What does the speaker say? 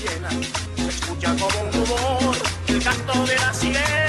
llena, se escucha como un rumor el canto de la sirena.